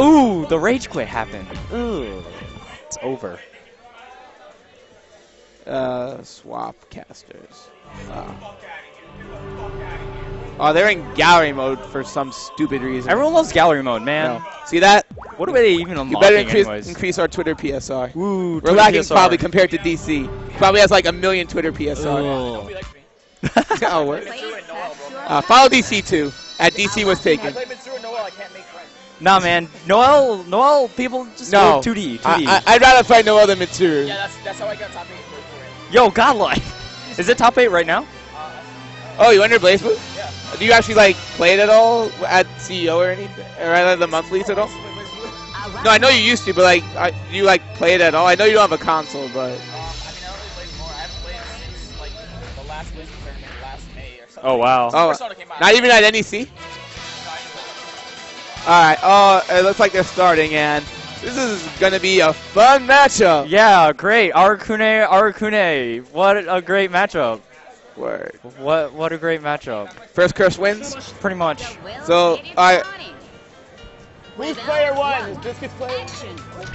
Ooh, the rage quit happened. Ooh, it's over. Uh, swap casters. Uh, oh, they're in gallery mode for some stupid reason. Everyone loves gallery mode, man. No. See that? What are they even You better increase, anyways? increase our Twitter PSR. Ooh, We're Twitter lagging PSR. probably compared to DC. Probably has like a million Twitter PSR. Ugh. oh, what? Please set Uh, follow DC too. At DC was taken. Nah, man. Noel, Noel, people just No. go 2D, 2D. I, I, I'd rather fight Noel than Mitsuru. Yeah, that's that's how I got top eight. Yo, Godlike. Is it top 8 right now? Oh, you under BlazBlue? Yeah. Do you actually like play it at all at CEO or anything, or at the monthlies at all? No, I know you used to, but like, I, do you like play it at all? I know you don't have a console, but Um, I mean, I don't more. I haven't played since like the last Blizzard tournament last May or something. Oh, wow. oh, Persona came out. not even at NEC. All right. Oh, it looks like they're starting, and this is gonna be a fun matchup. Yeah, great. Arakune, Arakune. What a great matchup. Word. What what a great matchup. First curse wins. Pretty much. So, I- Who's player one? Is Biscuits player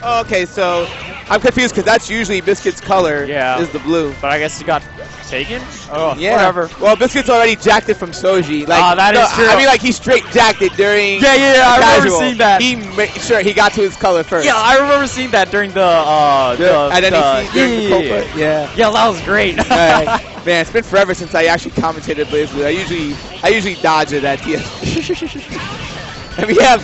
Oh, okay, so I'm confused because that's usually Biscuits' color. Yeah. Is the blue. But I guess he got taken? Oh, Yeah. whatever. Well, Biscuits already jacked it from Soji. Like, Ah, that no, is true. I mean, like he straight jacked it during. Yeah, yeah, yeah, I remember seeing that. He made sure he got to his color first. Yeah, I remember seeing that during the uh the, at the, NEC during the yeah, Copa. yeah, yeah. Yeah. Yeah, that was great. Alright. Man, it's been forever since I actually commentated BlazBlue. I usually, I usually dodge it at TS. and we have,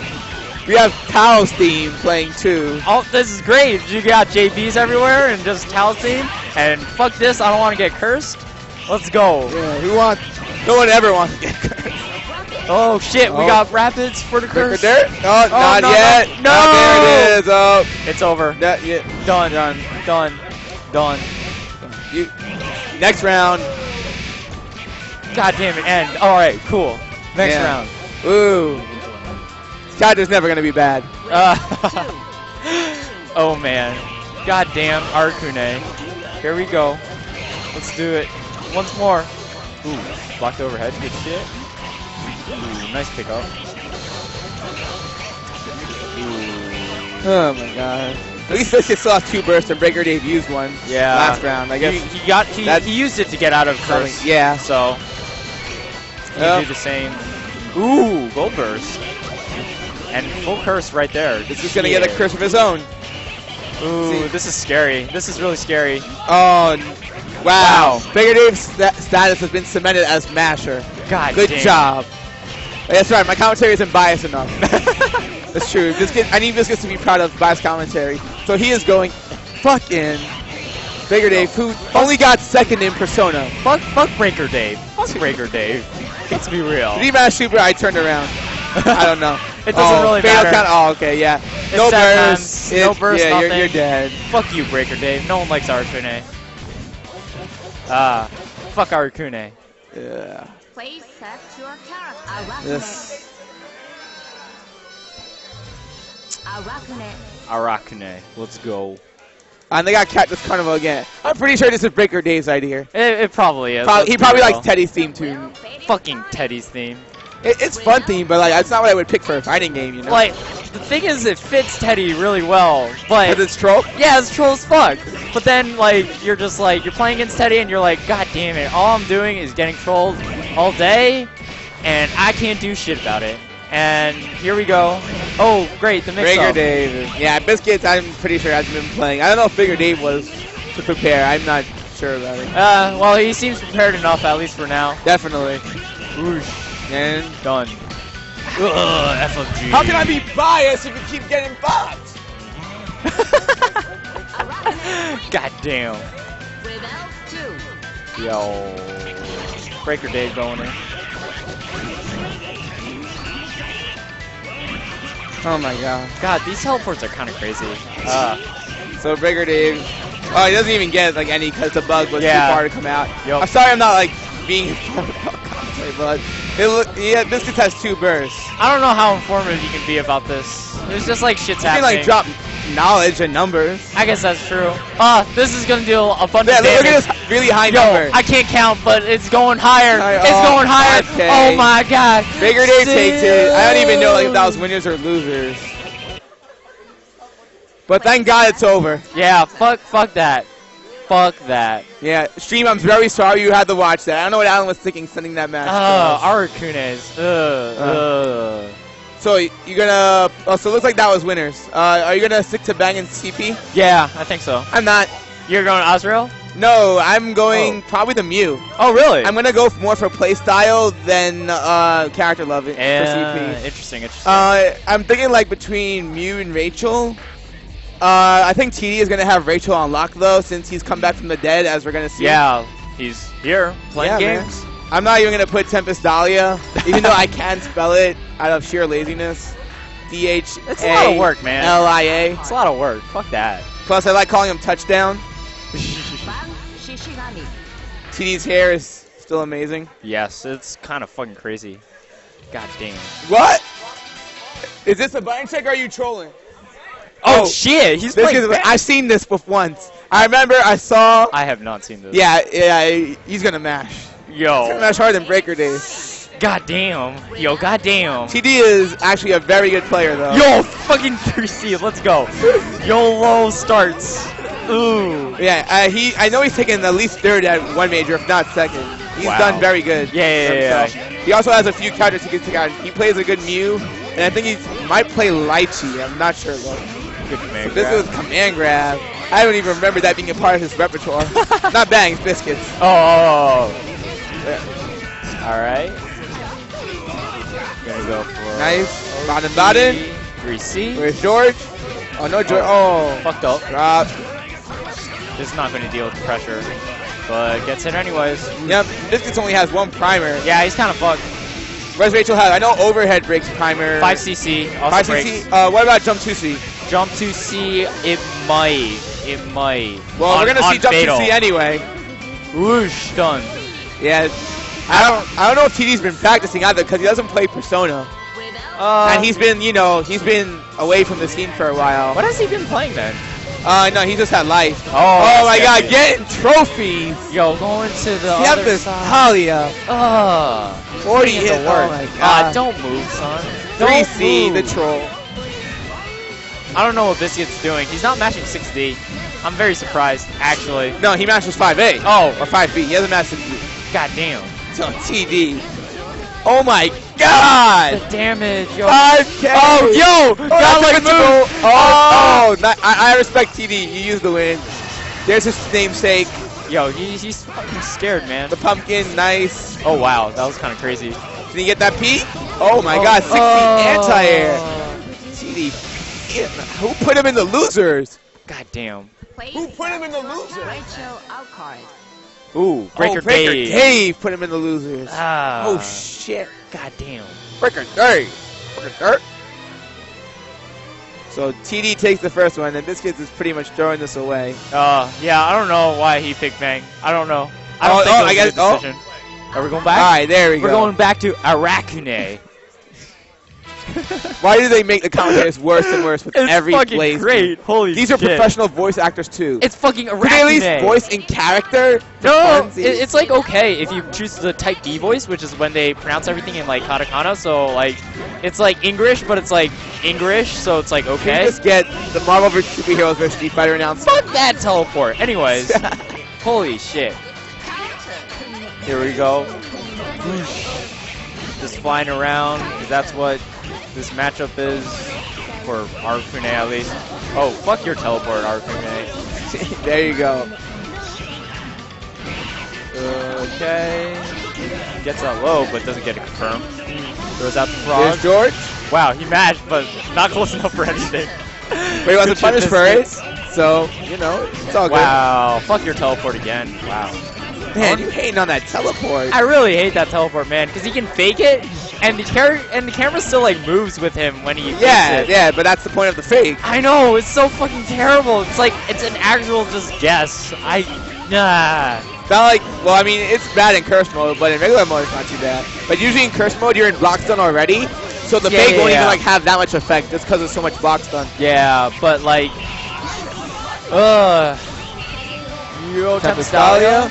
we have Tao's theme playing too. Oh, this is great. You got JBs everywhere and just Tal team. And fuck this, I don't want to get cursed. Let's go. Yeah, who wants? No one ever wants to get cursed. Oh shit, we Oh. got rapids for the curse. Dirt? Oh, not no, yet. no, Oh, there it is. Oh, It's over. that, yeah. Done. Done. Done. Done. You, next round. God damn it, end. Alright, cool. Next Yeah. round. Ooh. This character's never gonna be bad. Uh, oh man. God damn, Arcune. Here we go. Let's do it. Once more. Ooh, blocked overhead. Good shit. Ooh, nice pickup. Oh my god. At least still has two bursts and Breaker Dave used one Yeah. last round. I guess. he, he got he, he used it to get out of curse. yeah. So he Yep. do the same. Ooh, gold burst. And full curse right there. This is gonna get a curse of his own. Ooh, See. this is scary. This is really scary. Oh, wow. Wow. Breaker Dave's sta- status has been cemented as Masher. God Good damn. job. That's right. My commentary isn't biased enough. That's true. Biscuit, I need Biscuits to be proud of biased commentary. So he is going fucking Bigger Dave, who only got second in Persona. Fuck, fuck Breaker Dave. Fuck Breaker Dave. Let's be real. Did he mash Super? I turned around. I don't know. It doesn't oh, really fatal matter. Count, oh, okay, yeah. It's no sad burst. times. No It's- burst, Yeah, you're, you're dead. Fuck you, Breaker Dave. No one likes Arcune. Ah, fuck Arcune. Yeah. Please set your character. Arakune. This. Arakune. Aracune. Let's go. And they got Cactus Carnival again. I'm pretty sure this is Breaker Dave's idea. It, it probably is. Prob- he probably real. likes Teddy's theme tune. Fucking Teddy's theme. It, it's fun theme, but like it's not what I would pick for a fighting game, you know? Like, the thing is, it fits Teddy really well, but Because it's troll. yeah, it's troll as fuck. But then, like, you're just like, you're playing against Teddy, and you're like, God damn it, all I'm doing is getting trolled all day, and I can't do shit about it. And here we go. Oh, great, the mix up. Dave. Yeah, Biscuits. I'm pretty sure hasn't been playing. I don't know if Bigger Dave was to prepare. I'm not sure about it. Uh, well, he seems prepared enough, at least for now. Definitely. Whoosh. And Done. Ugh, FFG. how can I be biased if you keep getting bopped? God damn. Rebel 2. Yo. Breaker Dave going in. Oh my god. God, these teleports are kind of crazy. Uh, So Breaker Dave. Oh, he doesn't even get like any because the bug was Yeah. too far to come out. Yup. I'm sorry, I'm not like being informed about commentary, but it look, yeah, Biscuits has two bursts. I don't know how informative you can be about this. It's just like shit's You can happening. like drop knowledge and numbers. I guess that's true. Uh, this is gonna do a bunch Yeah, of look at this really high Yo, number. I can't count, but it's going higher. High- it's oh, going higher. okay. Oh my god. Bigger Dave takes it. I don't even know like if that was winners or losers. But thank God it's over. Yeah, fuck, fuck that. Fuck that. Yeah, stream. I'm very sorry you had to watch that. I don't know what Alan was thinking sending that match. Oh. Arakunes. Ugh, ugh. So you're gonna. Oh, so it looks like that was winners. Uh, are you gonna stick to banging CP? Yeah, I think so. I'm not. You're going Azrael? No, I'm going probably the Mu. Oh, really? I'm gonna go more for playstyle than uh, character love Yeah, CP. interesting, interesting. Uh, I'm thinking like between Mu and Rachel. Uh, I think TD is gonna have Rachel on lock though, since he's come back from the dead, as we're gonna see. yeah, he's here playing Yeah, man. games. I'm not even gonna put Tempest Dhalia, even though I can spell it out of sheer laziness. D H It's a lot of work, man. L I A. It's a lot of work. Fuck that. Plus, I like calling him touchdown. TD's hair is still amazing. yes, it's kind of fucking crazy. God damn. What? Is this a button check or are you trolling? Oh, Oh, shit, he's This playing. is, I've seen this before once. I remember I saw. I have not seen this. Yeah, yeah, he's gonna mash. He's gonna Yo. mash harder than Breaker Days. God damn. Yo, god damn. TD is actually a very good player though. Yo, fucking 3C, let's go. YOLO starts. Ooh. Yeah, uh, he. I know he's taken at least third at one major, if not second. He's Wow. done very good. Yeah, yeah, for yeah. He also has a few characters he can take out. He plays a good Mu, and I think he might play Litchi. I'm not sure though. Good command This grab. was command grab. I don't even remember that being a part of his repertoire. not bangs, biscuits. Oh. Yeah. Alright. Gonna go for. Nice. Baden Baden. 3C. Where's George? Oh no, George. Oh, Fucked up. drop. This is not gonna deal with the pressure. But gets it anyways. Yep. Biscuits only has one primer. Yeah, he's kind of fucked. Where's Rachel have? I know overhead breaks primer. 5cc. Also 5cc. Uh, what about jump 2c? Jump to C, it might. It might. Well, On- we're gonna see jump fatal. 2c anyway. Whoosh, done. Yeah. I don't. I don't know if TD's been practicing either because he doesn't play Persona, Uh, and he's been, you know, he's been away from the scene for a while. What has he been playing then? Uh, no, he just had life. Oh, Oh my God, getting trophies. Yo, going to the He other this side. Talia. Ugh. 40 hit. the work. Oh my Ah, God. don't move, son. Don't 3C, the troll. I don't know what Biscuit's doing. He's not matching 6D. I'm very surprised, actually. No, he matches 5A. Oh, Or 5B. He hasn't matched 6D. god damn. So TD. Oh my God. The damage, yo. 5K. Oh, yo! Oh, Got that's like move. Oh, oh, oh, not- I, I respect TD. You use the win. There's his namesake. Yo, he, he's fucking scared, man. The pumpkin, nice. Oh, wow. That was kind of crazy. Did he get that peak? Oh my oh, God, 60 anti-air. TD. Who put him in the losers? God damn. Who put him in the losers? Rachel Alucard. Ooh, Breaker oh, Breaker Dave. Dave put him in the losers. Ah. oh shit. God damn. Breaker Dave. Breaker Dirt. So TD takes the first one, and this Biscuits is pretty much throwing this away. Uh, yeah, I don't know why he picked Bang. I don't know. I don't Oh, think oh, it was I a guess- good oh. decision. Are we going back? All right, there we go. We're going back to Arakune. Why do they make the commentators worse and worse with It's every fucking Blaze great. Holy These are professional voice actors too. It's fucking Could they at least voice in character? No, it, it's like okay if you choose the type D voice, which is when they pronounce everything in like katakana. So like, it's like English, but it's like English, so it's like Can okay. we just get the Marvel vs. Superheroes vs. Street Fighter announcement? Fuck that teleport. Anyways, holy shit. Here we go. Whoosh. Just flying around. that's what this matchup is for Arfune at least. Oh, fuck your teleport, Arfune. there you go. Okay. Gets out low, but doesn't get it confirmed. Throws out the frog. There's George. Wow, he matched, but not close enough for anything. But he wasn't punished for it. So, you know, it's all good. Wow, fuck your teleport again. Wow. Man, you hating on that teleport. I really hate that teleport, man, because he can fake it, and the car- and the camera still like moves with him when he yeah, it. yeah, but that's the point of the fake. I know it's so fucking terrible. It's like it's an actual just guess. I nah. Not like, well, I mean, it's bad in curse mode, but in regular mode, it's not too bad. But usually in curse mode, you're in block stun already, so the Yeah, fake yeah, won't yeah. even like have that much effect just because there's so much block stun. Yeah, but like, uh, Yo Tempest Tempestalia. Dhalia?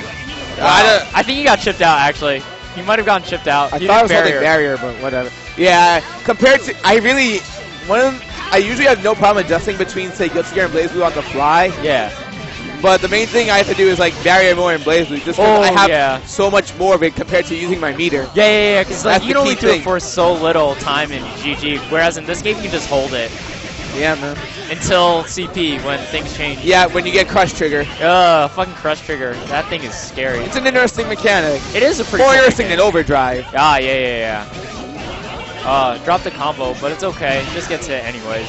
Wow. I don't- I think he got chipped out actually. He might have gotten chipped out. I He thought it was something barrier, but whatever. Yeah, compared to, I really, one of I usually have no problem adjusting between say Guilty Gear and BlazBlue on the fly. Yeah. But the main thing I have to do is like barrier more in BlazBlue, just because Oh, I have yeah. so much more of it compared to using my meter. Yeah, yeah, yeah. Because like you can only do it for so little time in GG, whereas in this game you can just hold it Yeah, man. until CP when things change. Yeah, when you get Crush Trigger, Ugh, fucking crush trigger. That thing is scary. it's an interesting mechanic. It is a pretty More cool interesting than. Overdrive. Ah, yeah, yeah, yeah. Uh, drop the combo, but it's okay. Just gets hit anyways.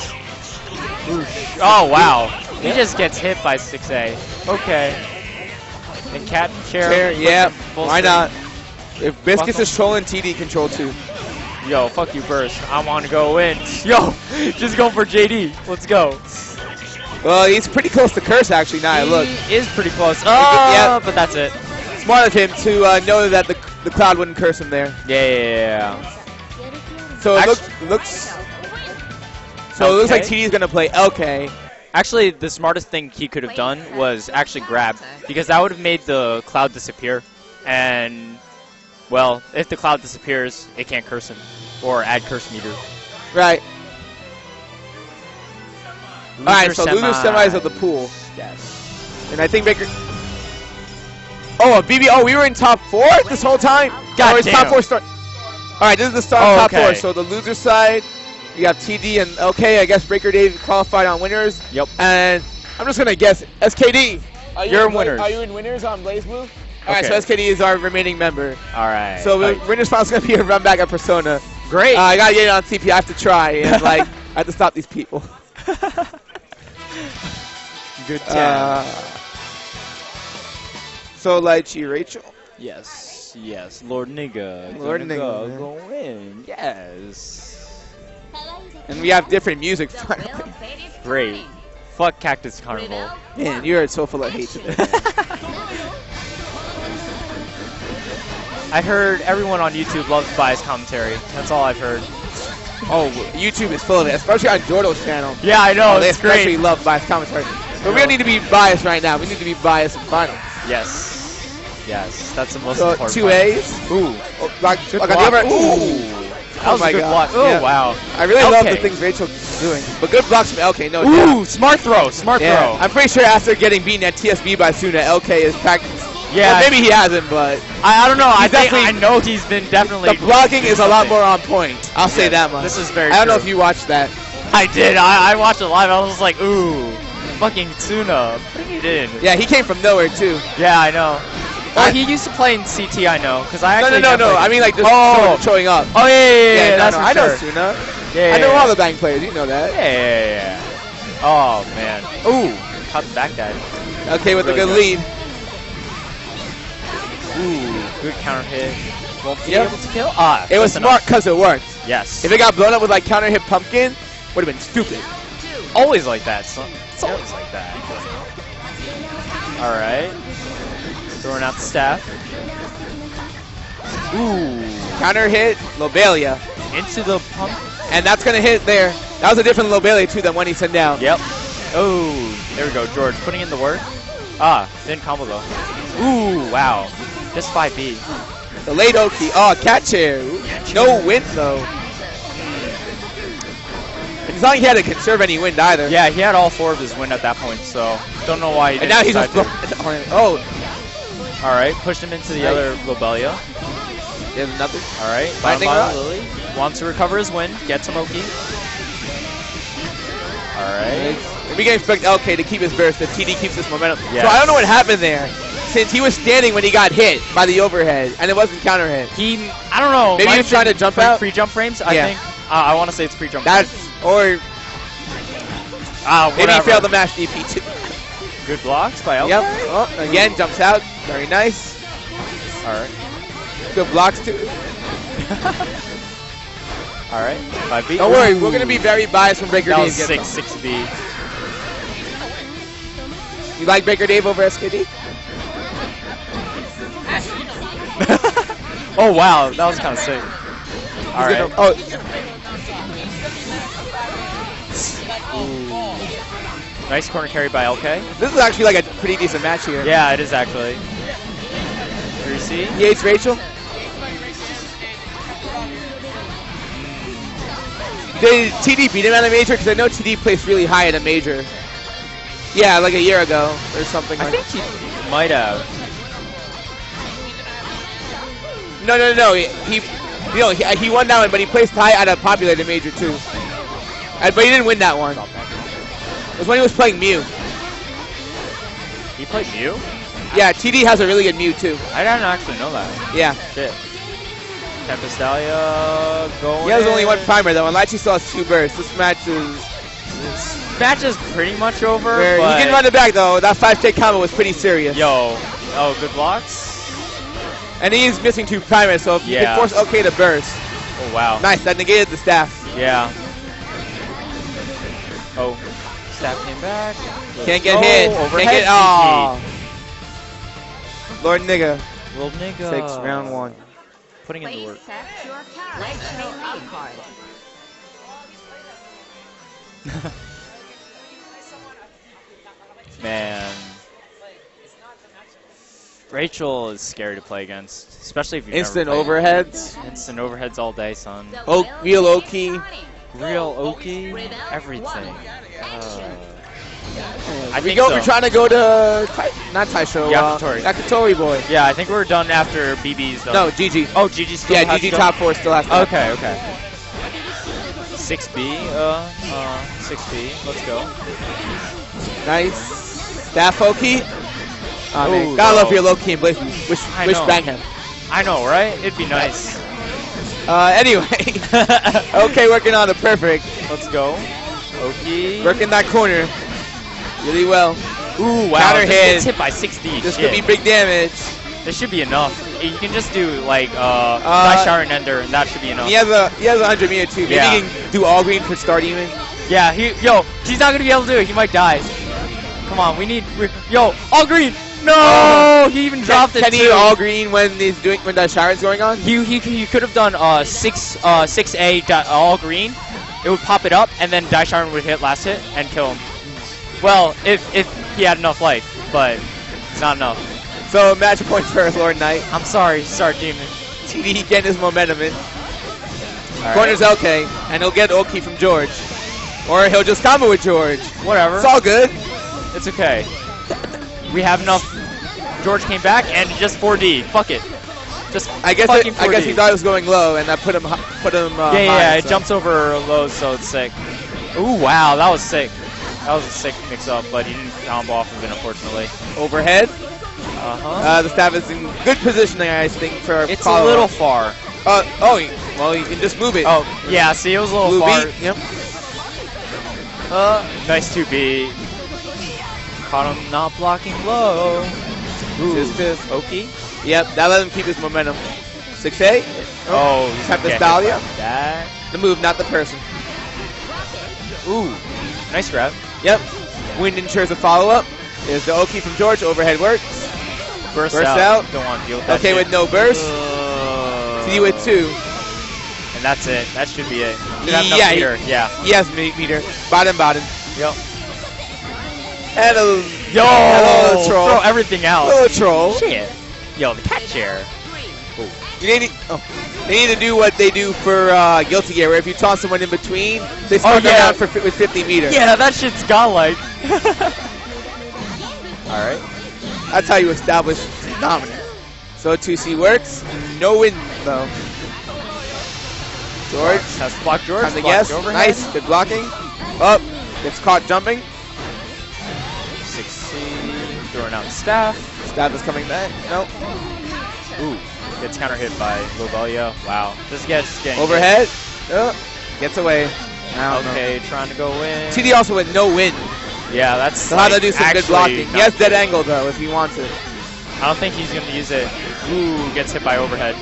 Oosh. Oh, wow. He just gets hit by 6A. Okay. And Cat Chair. Chair, yeah, why not? If Biscuits Fuck 'em. is trolling TD control too. Yo, fuck you, Burst. I want to go in. Yo, just go for JD. Let's go. Well, he's pretty close to Curse actually. Now I look. He is pretty close. Oh, Yeah. but that's it. Smart of him to uh, know that the the cloud wouldn't curse him there. Yeah, yeah, yeah. So it looks looks. So it looks like Okay. TD is gonna play LK. Actually, the smartest thing he could have done was actually grab, because that would have made the cloud disappear. And, well, if the cloud disappears, it can't curse him or add curse meter. Right. All right. So loser semis. semis of the pool, Yes. and I think Baker. Oh, a BB. Oh, we were in top four this whole time. God oh, it's top damn. four start. All right, this is the start Oh, of top okay. four. So the loser side, you have TD and LK. I guess Breaker Dave qualified on winners. Yep. And I'm just gonna guess SKD. Are You're in in winners. Are you in winners on BlazBlue? All right, Okay. so SKD is our remaining member. All right. So the Fight. winner's spot's gonna be a run back at Persona. great. Uh, I gotta get it on CP. I have to try and like I have to stop these people. Good Uh, so Litchi Rachel. yes, yes. Lord Nigga. Lord gonna Nigga, Go, man. go in. Yes. And we have different music. Great. Fuck Cactus Carnival. Man, you're so full of hate today. I heard everyone on YouTube loves bias commentary. That's all I've heard. oh, YouTube is full of it, especially on Jourdal's channel. Yeah, I know. Oh, they it's especially great. love biased commentary. But we don't need to be biased right now. We need to be biased in finals. Yes. Yes, that's the most So important. two. A's. Ooh. Oh, block, Good block. other- Ooh. That was oh my a good God. block. Oh, Yeah. wow. I really love the things Rachel's doing. But good blocks from LK, no doubt. Ooh, smart throw. Smart Yeah, throw. I'm pretty sure after getting beaten at TSB by Suna, LK is practicing. Yeah. Well, maybe he hasn't, but I, I don't know. I think I know he's been definitely. the blocking is a lot more on point. I'll say Yeah, that much. This is very. I don't know if you watched that. I did. I, I watched it live. I was like, ooh, fucking Tsuna, it in. Yeah, he came from nowhere too. Yeah, I know. Well, I- he used to play in CT. I know, because I No, no, no, no. I mean, like just Oh. showing up. Oh yeah, yeah, yeah. yeah, no, that's no, I know sure. Yeah, yeah, I know all the bang players. You know that. Yeah, yeah, yeah. Oh man. Ooh, caught the back dive. Okay, with a good good. lead. Ooh, good counter hit. Won't be Yep. able to kill. Ah, It was just smart because it worked. Yes. If it got blown up with like counter hit pumpkin, would have been stupid. always like that. So it's always like that. All right. Throwing out the staff. Ooh, Counter hit Lobelia, into the pump. and that's gonna hit there. That was a different Lobelia too than when he sent down. Yep. Oh, there we go. George putting in the work. Ah, didn't combo though. Ooh, wow. Just 5B. The late Oki. Ah, oh, catch chair. Ooh, No win though. It's not like he had to conserve any wind either. Yeah, he had all four of his wind at that point, so don't know why he And now he's just. Oh, All right, pushed him into the Right. other Lobelia. there's another. All right, bottom. Lily wants to recover his win, get some Oki. All right. And we can expect LK to keep his burst if TD keeps this momentum. Yes. So I don't know what happened there. Since he was standing when he got hit by the overhead, and it wasn't counter hit. He, I don't know. Maybe he was trying to jump pre- out? Pre-jump frames, I Yeah. think. Uh, I want to say it's pre-jump. That's frames. or Ah, maybe he failed the mash DP too. Good blocks by LK. Yep. Oh, again, jumps out. Very nice. All right. Good blocks too. All right. 5B. Don't worry, we're gonna be very biased when Baker That Dave was gets 6, them. 6B. You like Baker Dave over SKD? Oh, wow. That was kind of sick. All right. gonna- oh, Nice corner carry by LK. this is actually like a pretty decent match here. Yeah, it is actually. Here you see. He hates Rachel. Did TD beat him at a major? Because I know TD placed really high at a major. Yeah, like a year ago or something. I like think he might have. No, no, no, no. He, you know, he, he won that one, but he placed high at a populated major too. Uh, but he didn't win that one. It was when he was playing Mu. He played Mu? Yeah, TD has a really good Mu too. I didn't actually know that. Yeah. Shit. Capistalia going. He has only one primer though, and Litchi still has two bursts. This match is. This match is pretty much over. He can run it back though. That five state combo was pretty serious. Yo. Oh, good blocks. And he's missing two primers, so if you can force OK to burst. Oh, wow. Nice, that negated the staff. Yeah. Oh. Staff came back. Can't get go. hit. Overhead Can't get. GG. Oh. Lord nigga Lord nigga. takes round one. Putting in the work. set your Rachel Alucard. Man. Rachel is scary to play against, especially if you Instant overheads. Instant overheads all day, son. Oh, real Oki. Real Oki, everything. Uh, I we go. so. We're trying to go to not Taisho. Yakitori. Uh, Yakitori boy. yeah, I think we're done after BB's done. No, GG. Oh, GG still Yeah, GG to top four still has to. Okay, okay. 6B, uh, uh, 6B, let's go. Nice. Staff Oki. Oh, man. Ooh, Gotta love no. your low key and wish, wish, I wish know. Bangham. I know, right? It'd be nice. Uh, anyway. okay, working on the perfect. Let's go. Okay. Working that corner really well. Ooh, wow. Counter this hit. gets hit by 6D. This Shit. could be big damage. This should be enough. You can just do, like, uh, Uh, Shower and Ender, and that should be enough. He has a he has a hundred meter too. Maybe Yeah. he can do all green for start even. Yeah, he, yo, he's not gonna be able to do it. He might die. Come on, we need, we, yo, all green. No, he even dropped can, it Can too. he all green when he's doing when the shower is going on? He, he, he could have done uh six uh six A dot, all green. It would pop it up, and then Daisharon would hit last hit and kill him. Well, if if he had enough life, but it's not enough. So match point for Lord Knight. I'm sorry, Star Demon. TD getting his momentum in. All Corner's LK, and he'll get Oki from George. Or he'll just combo with George. Whatever. It's all good. It's okay. We have enough. George came back and just 4D. Fuck it. Just I guess it, I guess he thought it was going low, and I put him put him. Uh, yeah, yeah, high, yeah, it so. jumps over low, so it's sick. Ooh, wow, that was sick. That was a sick mix-up, but he didn't combo off of it, unfortunately. overhead. Uh-huh. Uh, the staff is in good positioning, I think, for it's a little far. Uh, oh, well, you can just move it. Oh, yeah, see, it was a little Blue far. beat. Yep. Uh, nice 2B. Caught him not blocking low. Ooh, Just this. Oki. Yep, that let him keep his momentum. 6A. Oh, he's Tap the Thalia. That. The move, not the person. Ooh, nice grab. Yep. Wind ensures a follow-up. Is the Oki from George. Overhead works. Burst, Burst out. out. Don't want to deal with that Okay shit. with no burst. Uh, TD with two. And that's it. That should be it. Should have Yeah, he- Yeah. Yes, me- meter. Bottom, bottom. Yep. And a Yo, Hello, troll. throw everything out. little troll. Shit. Yo, the cat chair. You need, oh, they need to do what they do for uh, Guilty Gear, where if you toss someone in between, they spin Oh, yeah. around for, with 50 meters. Yeah, that shit's godlike. All right. That's how you establish dominance. So 2C works. No win, though. George, Has to block George. time to guess. overhead. Nice, good blocking. Up, gets caught jumping. 16. Throwing out staff. Stab is coming back. Nope. Ooh. Gets counter hit by Lobelia. Wow. This guy's getting. Overhead. Oh, gets away. Okay, trying to go in. TD also with no win. Yeah, that's. So how to do some good blocking. He has dead good. angle though if he wants it. I don't think he's gonna use it. Ooh, gets hit by overhead.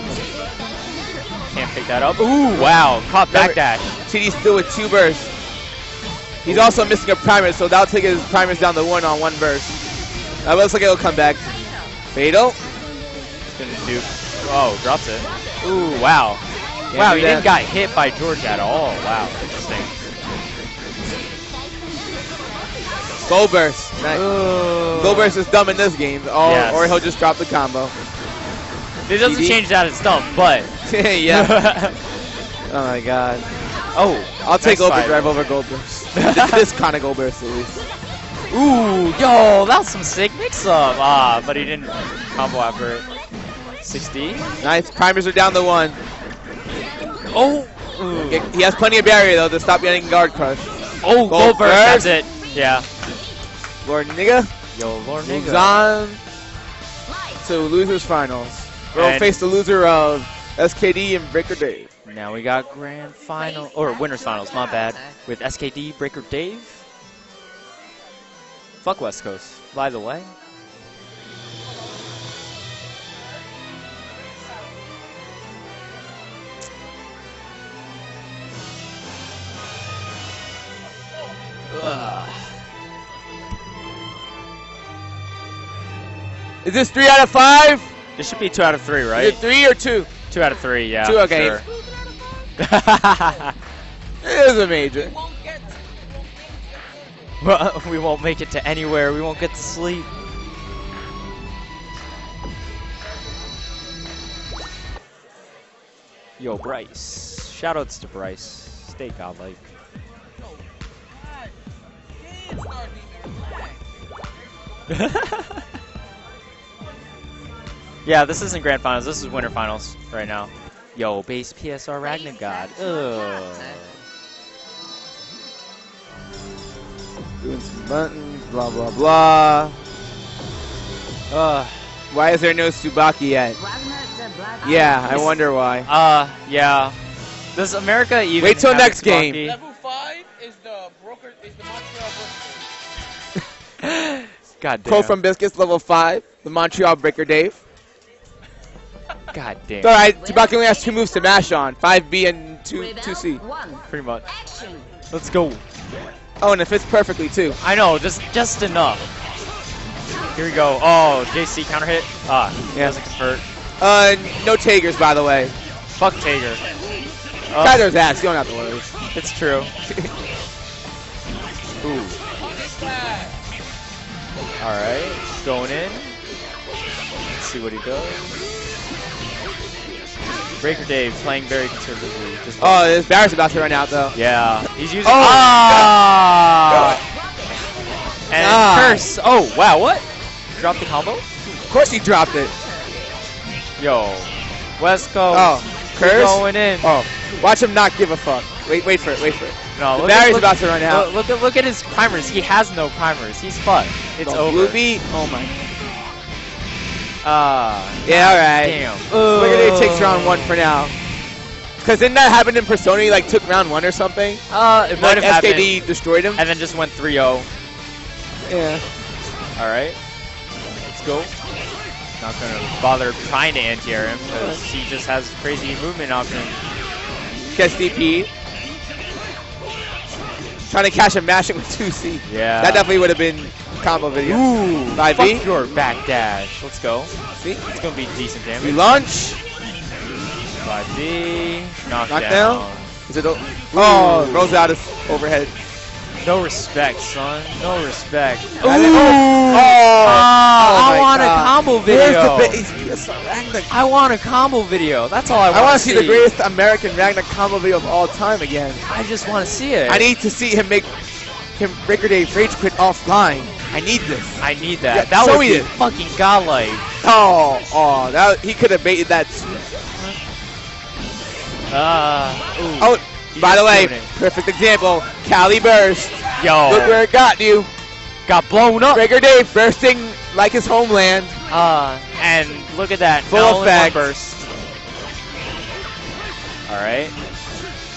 Can't pick that up. Ooh, wow. Caught Never- backdash. TD still with two bursts. He's also missing a primer, so that'll take his primers down to one on one burst. That looks like it'll come back. Fatal. Gonna do. Oh, drops it. Ooh, wow. Can't wow, he didn't got hit by George at all. Wow, interesting. Goal burst. Nice. Goal burst is dumb in this game, or, Yes. or he'll just drop the combo. It doesn't change that it's dumb, but. yeah. Oh my god. Oh, I'll take overdrive over Goldburst. this, this kind of Goldburst, at least. Ooh, yo, that was some sick mix-up. Ah, but he didn't combo after it. 60. Nice. Primers are down to one. Oh. Ooh. He has plenty of barrier though to stop getting guard crush. Oh, Gold gold burst. burst. That's it. Yeah. Lord nigga Yo, Lord Nigga. moves on to losers finals. We'll face the loser of SKD and Breaker Dave. Now we got grand final or winners finals. My bad. With SKD Breaker Dave. Fuck West Coast. By the way. Ugh. Is this three out of five? This should be two out of three, Is right? it three or two? Two out of three, yeah. Two, okay. Sure. It is a major. Well, we won't make it to anywhere. We won't get to sleep. Yo, Bryce. Shoutouts to Bryce. Stay godlike. yeah, this isn't grand finals. This is winter finals right now. Yo, base PSR Ragna God. Ugh. Doing some buttons, blah blah blah. Ugh. Why is there no Tsubaki yet? Yeah, I wonder why. Uh, yeah. Does America even Wait till have next a game. Level five is the broker is the Montreal broker. God damn. Pro from Biscuits, level five. The Montreal Breaker Dave. God damn. It's alright, Tsubaki only has two moves to mash on. 5B and 2, 2C. One. Pretty much. Action. Let's go. Oh, and it fits perfectly too. I know, just just enough. Here we go. Oh, JC counter hit. Ah, Yeah. doesn't convert. Uh, no Tagers, by the way. Fuck Tager. Oh, Kyler's ass, you don't have to worry. it's true. Ooh. All right, going in. Let's see what he does. Breaker Dave playing very conservatively. Just Oh, this Barrett's about to run out though. Yeah, he's using. Oh, ah! And God. curse. Oh wow, what? Dropped the combo. Of course he dropped it. Yo, West Coast. Oh, curse. going in. Oh, watch him not give a fuck. Wait, wait for it, wait for it. no, the look Barry's at, look, about to run out. Look, look at look at his primers. He has no primers. He's fucked. It's Oh, over. Oh my. Ah. Yeah, all right. Damn. Breaker Dave takes round one for now. Cause didn't that happen in Persona? He like took round one or something. Uh, it Like might have happened. SKD destroyed him. And then just went 3-0. Yeah. All right. Let's go. Not gonna bother trying to anti-air him because he just has crazy movement options. Catch DP. Trying to catch a mashing with 2C. Yeah. That definitely would have been combo video. Ooh, 5B. fuck your back dash. Let's go. See? It's gonna be decent damage. We launch. 5B. Knockdown. Knockdown. Is it? Oh, rolls out his overhead. No respect, son. No respect. Ooh. Oh, Oh, I want God. a combo Where's video. the base? Ragna. I want a combo video. That's all I want. I want to see the greatest American Ragna combo video of all time again. I just want to see it. I need to see him make him Breaker Dave rage quit offline. I need this. I need that. Yeah, that show would me be it. fucking godlike. Oh, oh, that he could have baited that. Uh, ooh. Oh, by the way, it. perfect example. Cali burst. yo, Look where it got you. got blown up. Breaker Dave bursting like his homeland. Uh, and look at that. Full Now effect. burst. Alright.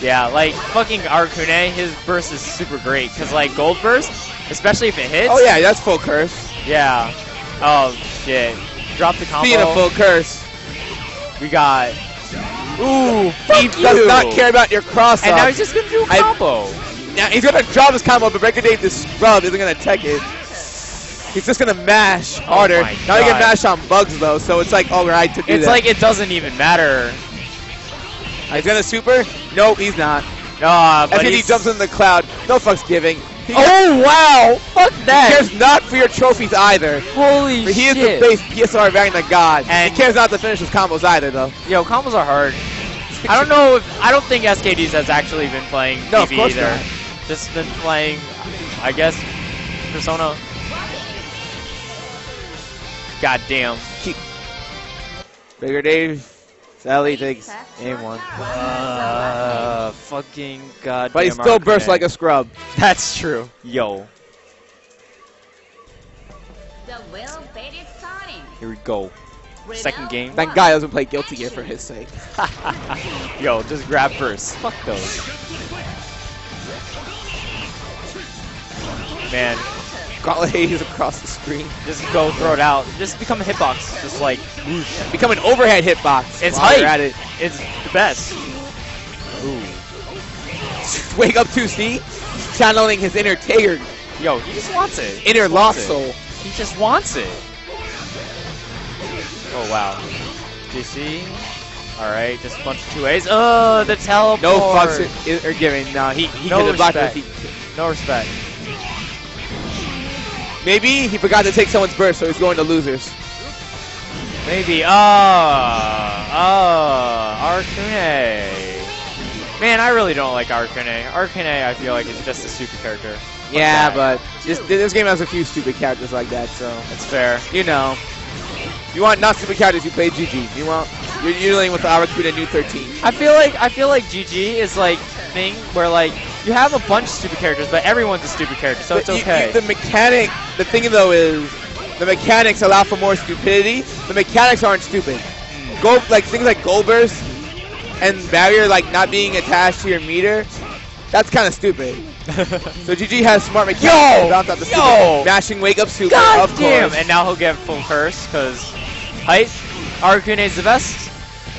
Yeah, like fucking Arcune, his burst is super great. Because, like, gold burst, especially if it hits. Oh yeah, that's full curse. Yeah. Oh, shit. Drop the combo. Being a full curse. We got. Ooh, Fuck He does you. not care about your cross And now he's just gonna do a I- combo. Now he's gonna drop his combo, but Breaker Dave, the scrub, isn't gonna tech it. He's just gonna mash harder. Oh now he can mash on bugs though, so it's like alright to do It's that. like it doesn't even matter. he's gonna super. Nope, he's not. Uh, but he's- jumps in the cloud. No fucks giving. He, Oh wow! Fuck that! he cares not for your trophies either. Holy But he is shit! the base PSR Ragnar God. And- he cares not to finish his combos either though. Yo, combos are hard. I don't know if I don't think SKDs has actually been playing No, of course either. not. Just been playing, I guess, Persona. God damn. Bigger Dave. Sally takes aim one. Uh, fucking god. But he still bursts like a scrub. That's true. Yo, The will bet is starting. here we go. Second game. Thank God he doesn't play Guilty Gear for his sake. Yo, just grab first. Fuck those. Man, Gauntlet Hades across the screen. just go throw it out. Just become a hitbox. Just like, whoosh. Become an overhead hitbox. It's hype. at it. It's the best. Ooh. Wake up 2C, channeling his inner Tager, Yo, he just wants it. Inner lost it. soul. He just wants it. Oh wow. JC. Alright, just a bunch of two A's. Oh, the teleport. No fucks are given. No, he, he No could have blocked respect. No respect. Maybe he forgot to take someone's burst, so he's going to losers. Maybe. Ah. Ah. Arcune. Man, I really don't like Arcune. Arcune, I feel like, is just a stupid character. Fuck Yeah, that. but this, this game has a few stupid characters like that, so It's fair. you know. You want not stupid characters, you play GG. You want you're, dealing with the Arakuda new 13. I feel like I feel like GG is like thing where like you have a bunch of stupid characters, but everyone's a stupid character, so it's But you- okay. you- the mechanic, the thing though is, the mechanics allow for more stupidity. The mechanics aren't stupid. Mm. Go like things like goal burst and barrier like not being attached to your meter. That's kind of stupid. So GG has smart mechanics. Yo! out the Yo! Mashing wake up super. God of damn! course. And now he'll get full curse because height. is the best.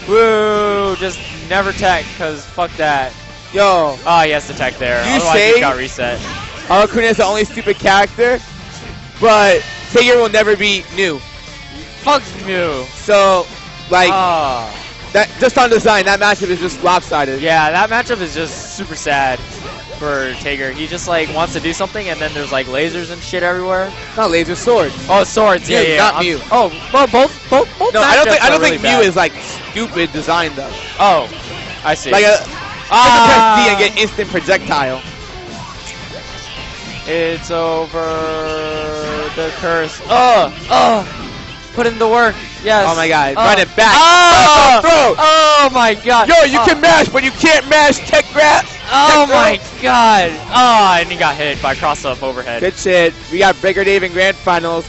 Woo! Just never tech because fuck that. Yo, Oh, he has to tech there. You Otherwise, he got reset. Arakune is the only stupid character, but Tager will never be new. Fuck you. So, like Ah. that, just on design, that matchup is just lopsided. Yeah, that matchup is just super sad for Tager. He just like wants to do something, and then there's like lasers and shit everywhere. Not laser sword. Oh, swords. Yeah, Mu, yeah. not I'm- Mu. Oh, well, both, both, both. No, I don't think I don't really think Mu bad. is like stupid design though. Oh, I see. Like a Ah. press D and get instant projectile. It's over. The curse. Oh, oh. Put in the work. Yes. Oh my god, Oh. run it back. Oh, Throw. oh my god. Yo, you oh. can mash, but you can't mash tech grab. Oh Tech my throw. god. Oh, and he got hit by cross up overhead. Good shit. We got Breaker Dave in grand finals,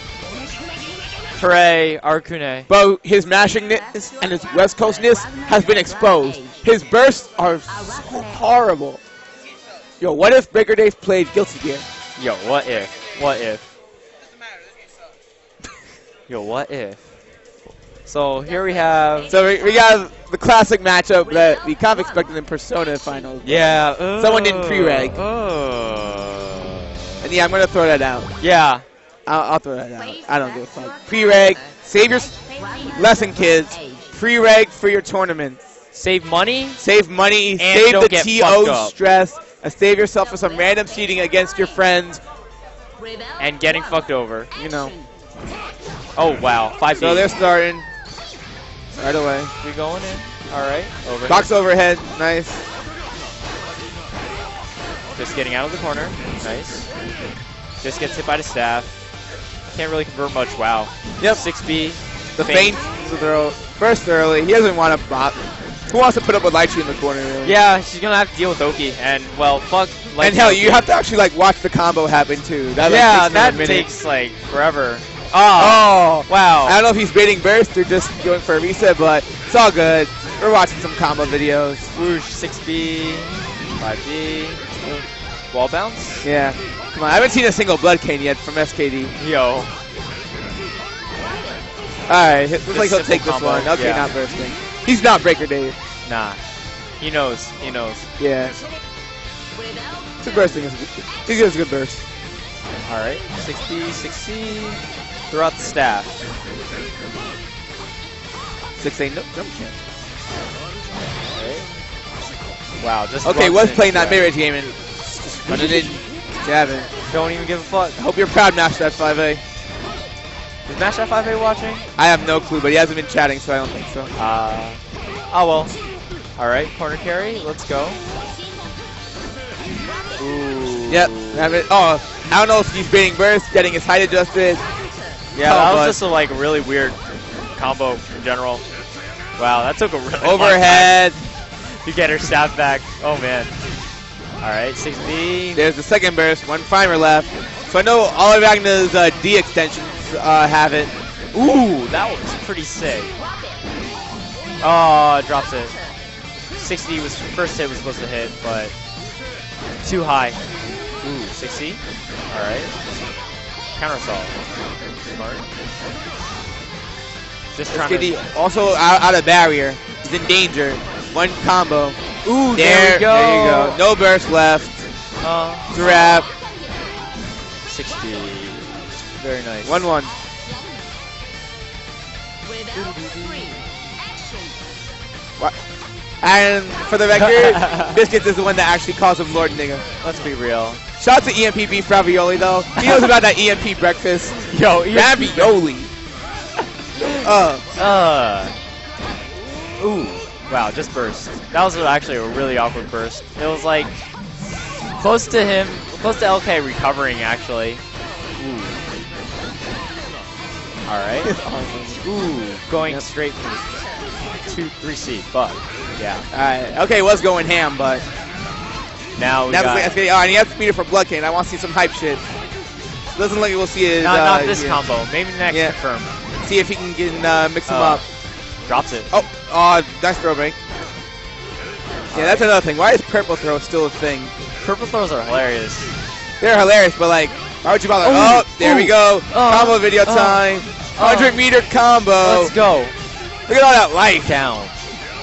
Hooray, Arcune. but his mashingness and his West Coastness has been exposed. His bursts are so horrible. Yo, what if Breaker Dave played Guilty Gear? Yo, what if? What if? Yo, what if? So here we have. So we, we got the classic matchup that we kind of expected in Persona finals. Yeah. Someone didn't pre-reg. Oh. And yeah, I'm gonna throw that out. Yeah. I'll, I'll throw that out. I don't give a fuck. Pre-reg, save your lesson, kids. Pre-reg for your tournament. Save money. Save money, And save don't the get fucked TO up. stress, and save yourself for some random cheating against your friends. And getting fucked over. You know. Oh wow, five So they're starting right away. we going in. All right, over. Box overhead, nice. Just getting out of the corner. Nice. Just gets hit by the staff. Can't really convert much. Wow. Yep. 6B. The Feint. feint, to throw burst early. He doesn't want to bop. Who wants to put up with Litchi in the corner? Really? Yeah, she's gonna have to deal with Oki, and well, fuck. Like and hell, you have to actually like watch the combo happen too. That, like, yeah, takes that takes like forever. Oh, Oh, wow. I don't know if he's baiting burst or just going for a reset, but it's all good. We're watching some combo videos. Whoosh, 6B, 5B, wall bounce. Yeah. Come on, I haven't seen a single Blood Kain yet from SKD. Yo, All right, looks like he'll take this one. Okay, yeah. not bursting. He's not Breaker Dave. nah. He knows. He knows. Yeah. Two bursting is. He gives a good burst. All right, 6B, 6C. Throughout the staff. Six eight no jump chance. Alright. Wow, just Okay, was playing that mirror game and running in, jabbing. Don't even give a fuck. Hope you're proud, Mash that 5A. Is Mash F5A watching? I have no clue, but he hasn't been chatting, so I don't think so. Uh, oh well. All right, corner carry. Let's go. Ooh. Yep. Have it. Oh, I don't know if he's baiting burst, getting his height adjusted. Yeah, Oh, that but- was just a like really weird combo in general. Wow, that took a really Overhead. to get her stab back. Oh man. All right, 6B. There's the second burst. One primer left. So I know all of Ragna's uh, D extensions uh, have it. Ooh, that was pretty sick. Oh, drops it. 60 was first hit was supposed to hit, but too high. Ooh, 60. All right. Counter assault. Smart. Just trying Kitty to. also out, out of barrier. He's in danger. One combo. Ooh, There, there, we go. there you go. No burst left. Uh, Grab. 60. Very nice. 1 1. Without three. And for the record, Biscuits is the one that actually calls him Lord Nigga. Let's be real. Shout out to EMP Beef Ravioli, though. He knows about that EMP breakfast. Yo, EMP Ravioli. uh, Uh. Ooh. Wow, just burst. That was actually a really awkward burst. It was like close to him, close to LK recovering actually. Ooh. All right. Ooh, going straight for the two, three C. Fuck. Yeah. Alright. Okay, was going ham, but Now we was got good. Oh, and he has speeder for Blood Kain. I want to see some hype shit. Doesn't look like we'll see it. not, uh, not this yeah. combo. Maybe next Yeah. confirm. See if he can get, uh, mix them Uh, up. Drops it. Oh, oh, nice throw break. Yeah, that's another thing. Why is purple throw still a thing? Purple throws are hilarious. They're hilarious, but like, why would you bother? Oh, Oh, there we go. Oh, combo video oh, time. oh. 100 meter combo. Let's go. Look at all that life. Down.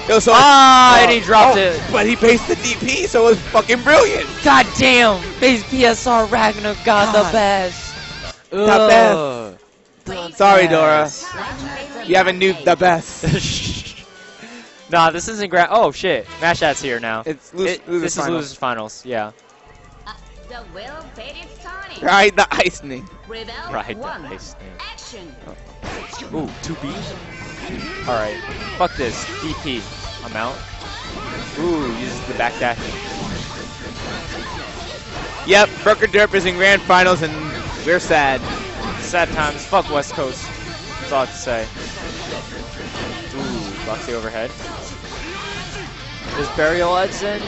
It was so Ah, oh, and he dropped oh, it. But he based the DP, so it was fucking brilliant. God damn! Base PSR Ragna got the God. best. The Ugh. best. Sorry, Dora. You haven't nuked the best. nah, this isn't grand. Oh shit! Mash that's here now. It's lose, It- losers this is losers finals. Yeah. Uh, the well-paid Sonic. Right, the ice knee. Without Right. one. Nice. Action. Ooh, two B. All right. Fuck this. DP. I'm out. Ooh, uses the back dash. Yep, Burker Derp is in grand finals, and we're sad. Sad times. Fuck West Coast. That's all I have to say. Ooh, blocks the overhead. Is Burial Edson?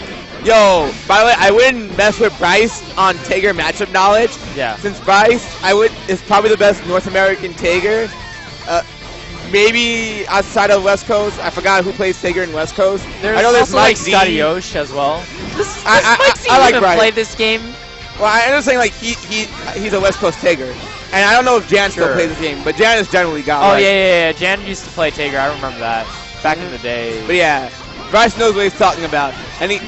Yo, by the way, I wouldn't mess with Bryce on Tager matchup knowledge. Yeah. Since Bryce, I would is probably the best North American Tager. Uh, maybe outside of West Coast, I forgot who plays Tager in West Coast. There's I know there's also like Mike D. Scotty Yosh as well. This, I- I- Mike's I like even Brian. play this game. Well, I- I'm just saying like he he he's a West Coast Tager, and I don't know if Jan still plays the game, but Jan is generally got. Oh like- yeah, yeah, yeah. Jan used to play Tager. I remember that back in the day. But yeah, Bryce knows what he's talking about, and he.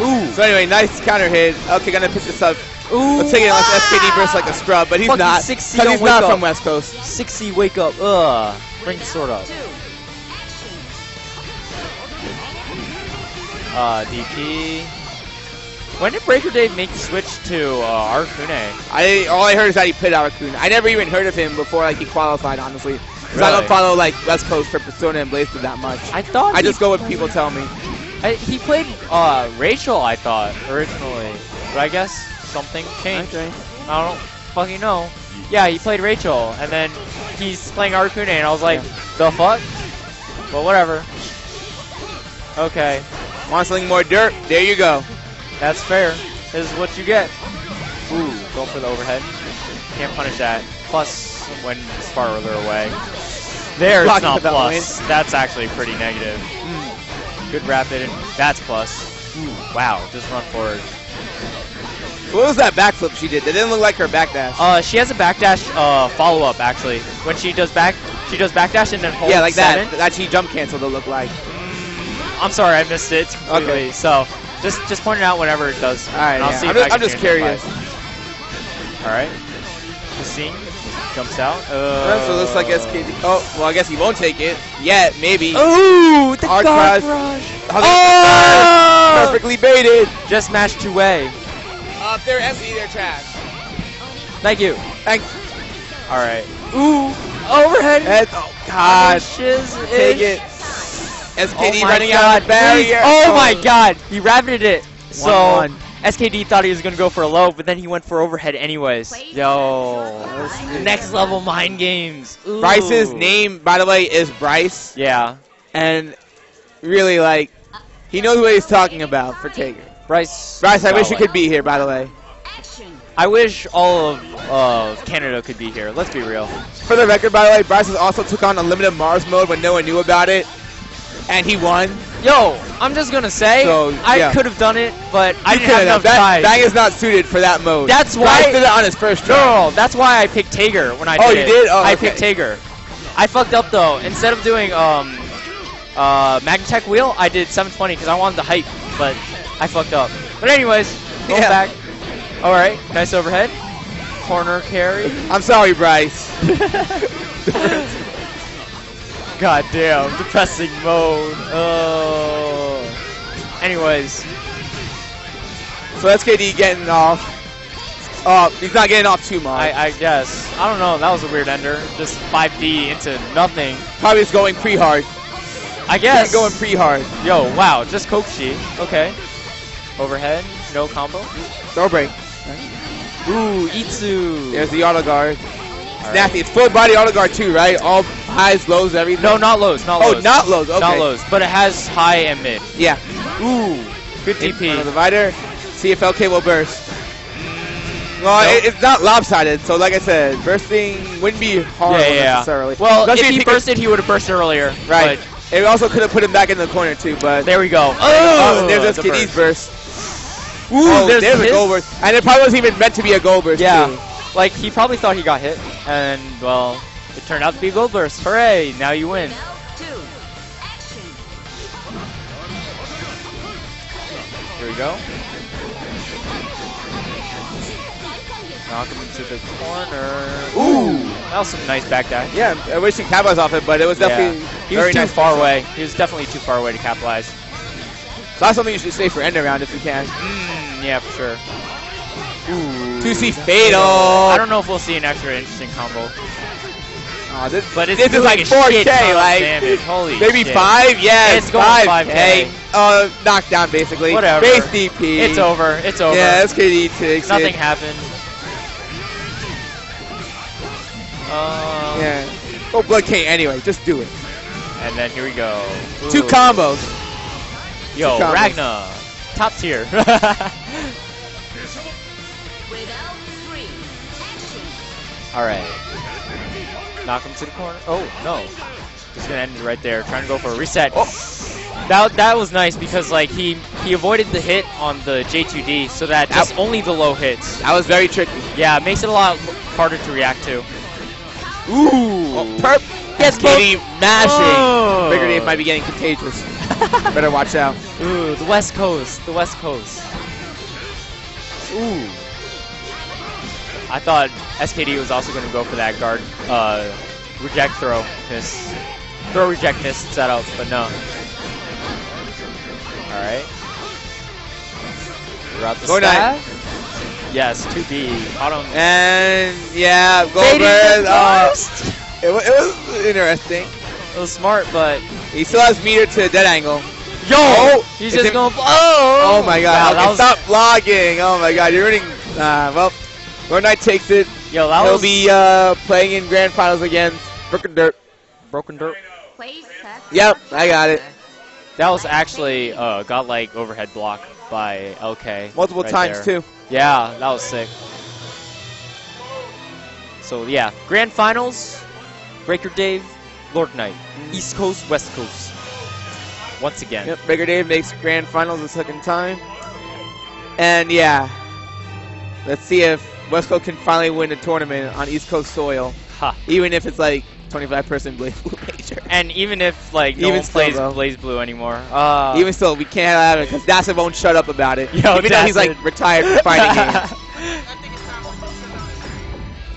Ooh, So anyway, nice counter hit. Okay, gonna pick this up. Ooh. Let's take it unless SKD bursts like a scrub, but he's Fucking not. 6C Because he's not wake from. West Coast. 60 wake up. Ugh. Bring the sword up. Uh, DP. When did Breaker Dave make the switch to uh, Arakune? I all I heard is that he played Arakune. I never even heard of him before like he qualified, honestly. Because I don't follow like West Coast for Persona and Blaze that much. I thought I just go with played- people tell me. I, he played uh, Rachel, I thought originally, but I guess something changed. Okay. I don't fucking know. Yeah, he played Rachel, and then he's playing Arakune, and I was like, the fuck? But whatever. Okay, Want something more dirt? There you go. that's fair. This is what you get. Ooh, go for the overhead. Can't punish that. Plus, when it's farther away. There, it's not plus. That's actually pretty negative. Hmm. Good rapid, and that's plus. Ooh, wow, just run forward. What was that backflip she did? That didn't look like her backdash. Uh, she has a backdash uh, follow up actually. When she does back, she does backdash and then hold yeah, like seven. that. That she jump canceled. It looked like. I'm sorry, I missed it completely. Okay. So just just point it out whenever it does. All right, I'll yeah. see I'm if just, I'm just curious. All right. Christine jumps out. Uh, so it looks like SKD. Oh, well, I guess he won't take it yet. Maybe. Ooh, the Arc God crash. Rush. Oh! Perfectly baited. Just mashed two way. Uh, if they're empty, they're trash. Thank you. Thanks. All right. Ooh, overhead. That's, oh God. Shiz Take it. SKD oh my running god, out of the barrier. please. Oh my god, he rabbited it. So, 1-1. SKD thought he was going to go for a low, but then he went for overhead anyways. Yo, next level mind games. Ooh. Bryce's name, by the way, is Bryce, Yeah, and really like he knows what he's talking about for Tager. Bryce. Bryce, I wish you could be here. By the way, Action. I wish all of uh, Canada could be here. Let's be real. for the record, by the way, Bryce has also took on Unlimited Mars mode when no one knew about it, and he won. Yo, I'm just gonna say So, I could have done it, but I didn't have couldn't enough That, time. Bang is not suited for that mode. That's Bryce why- did it on his first No, try. no, no, that's why I picked Tager when I did Oh, you it. did? Oh, I okay. picked Tager. I fucked up though. Instead of doing um uh Magna Tech Wheel, I did 720 because I wanted the hype, but I fucked up. But anyways, going Yeah. back. All right, nice overhead, corner carry. I'm sorry, Bryce. God damn, depressing mode. Oh. Anyways, So SKD getting off. Oh, he's not getting off too much. I, I guess I don't know. That was a weird ender. Just 5D into nothing. Probably just going pre-hard. I guess. going pre-hard. Yo, wow, just Kokushi. Okay. Overhead, no combo. Throw break. Ooh, Itsu. There's the auto guard. All Nasty. It's full body auto guard too, right? All highs, lows, everything. No, not lows, not Oh, lows. not lows. Okay. Not lows, but it has high and mid. Yeah. Ooh, good DP. the divider. CFL cable burst. Mm, well, Nope. it, it's not lopsided, so like I said, bursting wouldn't be hard Yeah, yeah, yeah. necessarily. Well, Especially if he could- bursted, he would have bursted earlier. Right. It also could have put him back in the corner too, but there we go. Oh, Oh, there's the SKD's burst. burst. Ooh, oh, there's, there's, a goal burst, and it probably wasn't even meant to be a goal burst. Yeah. too. Like, he probably thought he got hit, and, well, it turned out to be a gold burst. Hooray, now you win. Here we go. Knock him into the corner. Ooh. That was some nice back dash. Yeah, I wish he capitalized off it, but it was definitely He was very too nice far away. He was definitely too far away to capitalize. So that's something you should say for end around if you can. Mm, yeah, for sure. Ooh. 2C fatal. I don't know if we'll see an extra interesting combo. Aw, this, But it's this is like 4K, shit ton of like damage. Holy maybe shit. five. Yeah, It's going 5K. 5K. Uh, knockdown basically. Whatever. Base DP. It's over. It's over. Yeah, SKD takes Nothing it. happened. Um, Yeah. Oh, Blood Kain anyway. Just do it. And then here we go. Two combos. Yo, two combos. Ragna. Top tier. Without three. Action. Alright. Knock him to the corner. Oh, no. Just gonna end it right there. Trying to go for a reset. Oh. That, that was nice because like he he avoided the hit on the J2D so that just only the low hits. That was very tricky. Yeah, it makes it a lot harder to react to. Ooh. Oh, perp. Gets SKD mashing. Oh. Bigger Dave might be getting contagious. Better watch out. Ooh, the West Coast, the West Coast. Ooh. I thought SKD was also going to go for that guard uh, reject throw miss, throw reject miss setup, but no. All right. Throughout the Go staff. Yes, 2B. Caught. And yeah, Goldberg. Uh, it, it was interesting. It was smart, but He still has meter to dead angle. yo, Oh, he's just going. Oh, Oh my god. was- stop vlogging. Oh my god, you're ruining. Uh, well, Lord Knight takes it. Yo, that He'll was be uh, playing in grand finals against Brooklyn Dirt. broken dirt. Yep, I got it. That was actually a godlike overhead block by LK. Multiple right times there. too. Yeah, that was sick. So yeah, grand finals, Breaker Dave, Lord Knight, East Coast, West Coast. Once again. Yep, Bigger Dave makes grand finals the second time. And yeah, let's see if West Coast can finally win a tournament on East Coast soil, Ha. even if it's like 25 person BlazBlue Major. And even if like no Even one still, plays though. BlazBlue anymore, uh, Even still, we can't have it because Dasa won't shut up about it. Yo, even though he's like retired from fighting games.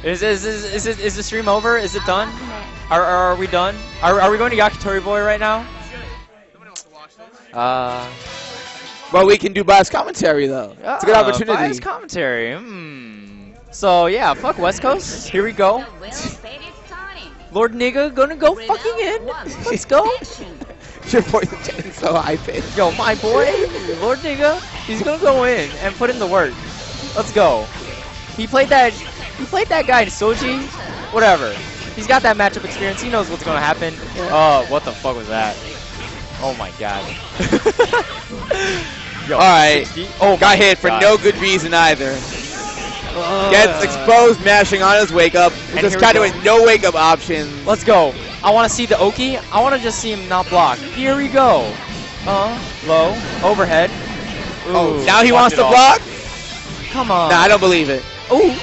Is, is, is, is, it, is the stream over? Is it done? Are, are we done? Are, are we going to Yakitori Boy right now? Uh, Well, we can do bias commentary though. It's a good ah, opportunity. bias commentary. Hmm. So yeah, fuck West Coast. Here we go. The well faded Tony. Lord Nigga gonna go fucking in. Let's go. Your voice is getting so high pitched. Yo, my boy, Lord Nigga, he's gonna go in and put in the work. Let's go. He played that. He played that guy in Soji. Whatever. He's got that matchup experience. He knows what's gonna happen. Oh, what the fuck was that? Oh my god. Yo, All right. 60? Oh, Got hit for God. no good reason either. Ugh. Gets exposed, mashing on his wake up. And Just kind of with no wake up options. Let's go. I want to see the Oki. I want to just see him not block. Here we go. Uh, low, overhead. Oh, now he wants to off. block? Come on. Nah, I don't believe it. Ooh.